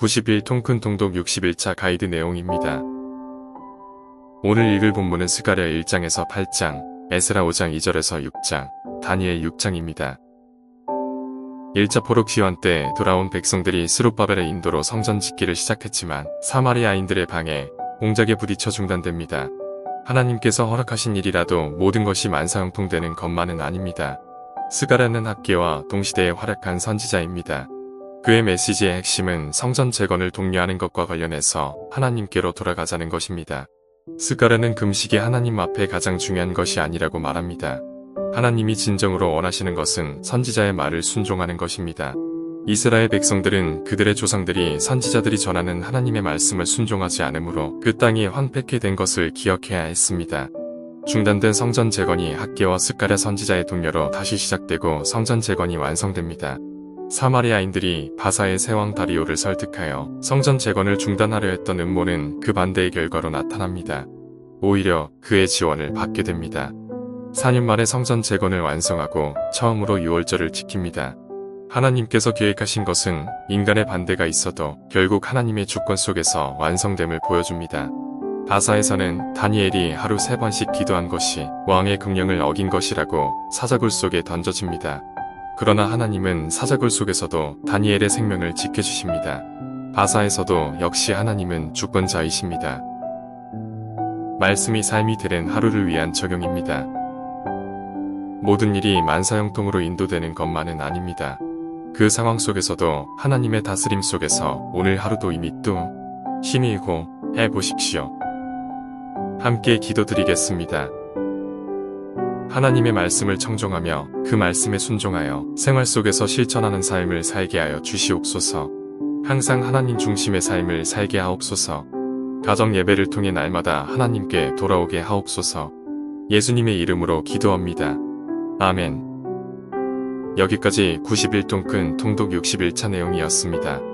91 통큰 통독 61차 가이드 내용입니다. 오늘 읽을 본문은 스가랴 1장에서 8장, 에스라 5장 2절에서 6장, 다니엘 6장입니다. 1차 포로 기환 때 돌아온 백성들이 스룹바벨의 인도로 성전 짓기를 시작했지만 사마리아인들의 방해, 공작에 부딪혀 중단됩니다. 하나님께서 허락하신 일이라도 모든 것이 만사형통되는 것만은 아닙니다. 스가랴는 학계와 동시대에 활약한 선지자입니다. 그의 메시지의 핵심은 성전 재건을 독려하는 것과 관련해서 하나님께로 돌아가자는 것입니다. 스가랴는 금식이 하나님 앞에 가장 중요한 것이 아니라고 말합니다. 하나님이 진정으로 원하시는 것은 선지자의 말을 순종하는 것입니다. 이스라엘 백성들은 그들의 조상들이 선지자들이 전하는 하나님의 말씀을 순종하지 않으므로 그 땅이 황폐케 된 것을 기억해야 했습니다. 중단된 성전 재건이 학계와 스가랴 선지자의 동료로 다시 시작되고 성전 재건이 완성됩니다. 사마리아인들이 바사의 세왕 다리오를 설득하여 성전 재건을 중단하려 했던 음모는 그 반대의 결과로 나타납니다. 오히려 그의 지원을 받게 됩니다. 4년 만에 성전 재건을 완성하고 처음으로 6월절을 지킵니다. 하나님께서 계획하신 것은 인간의 반대가 있어도 결국 하나님의 주권 속에서 완성됨을 보여줍니다. 바사에서는 다니엘이 하루 세 번씩 기도한 것이 왕의 긍령을 어긴 것이라고 사자굴 속에 던져집니다. 그러나 하나님은 사자굴 속에서도 다니엘의 생명을 지켜주십니다. 바사에서도 역시 하나님은 주권자이십니다. 말씀이 삶이 되는 하루를 위한 적용입니다. 모든 일이 만사형통으로 인도되는 것만은 아닙니다. 그 상황 속에서도 하나님의 다스림 속에서 오늘 하루도 이미 또 힘이고 해보십시오. 함께 기도드리겠습니다. 하나님의 말씀을 청종하며 그 말씀에 순종하여 생활 속에서 실천하는 삶을 살게 하여 주시옵소서. 항상 하나님 중심의 삶을 살게 하옵소서. 가정 예배를 통해 날마다 하나님께 돌아오게 하옵소서. 예수님의 이름으로 기도합니다. 아멘. 여기까지 91통 큰 통독 61차 내용이었습니다.